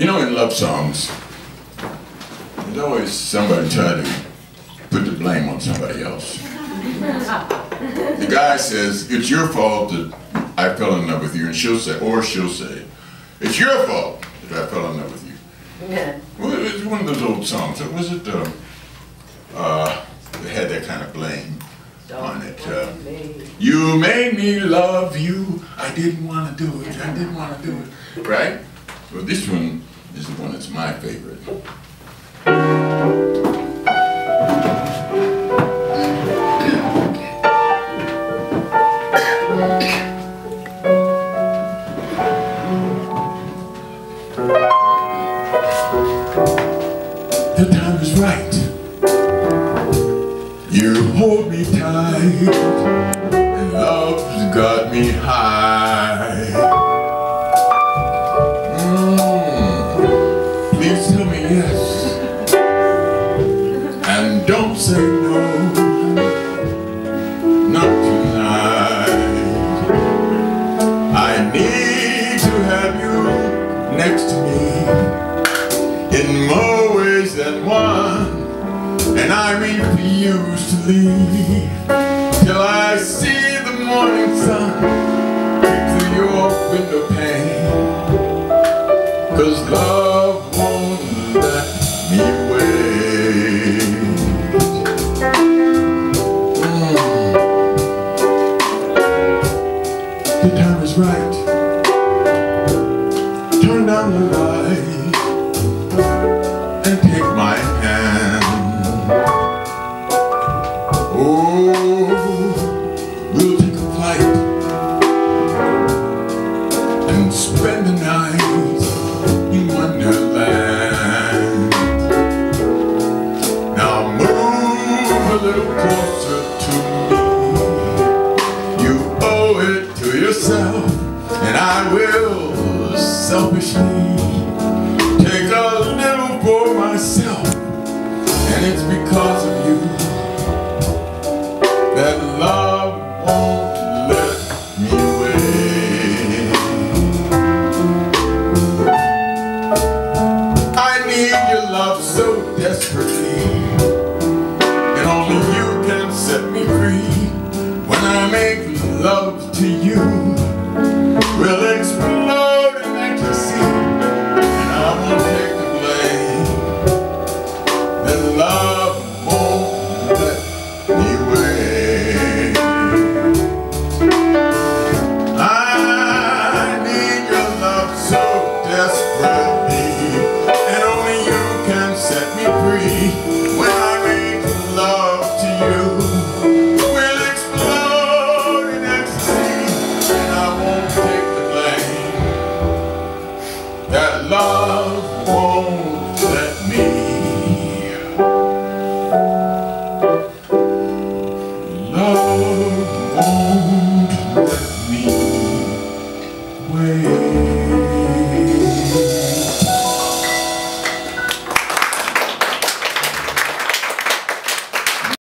You know, in love songs, there's always somebody trying to put the blame on somebody else. The guy says, it's your fault that I fell in love with you, and she'll say, or she'll say, it's your fault that I fell in love with you. Yeah. Well, it's one of those old songs. Was it, um, uh, it had that kind of blame on it. Uh, you made me love you. I didn't want to do it. I didn't want to do it. Right? Well, this one is the one that's my favorite. The time is right. You hold me tight, and love's got me high. Next to me. In more ways than one And I refuse to leave Till I see the morning sun through your window pane. Cause love won't let me wait. Mm. The time is right And take my hand. Oh, we'll take a flight and spend the night in Wonderland. Now move a little closer to me. You owe it to yourself, and I will selfishly. Take a little for myself and it's because of you that love won't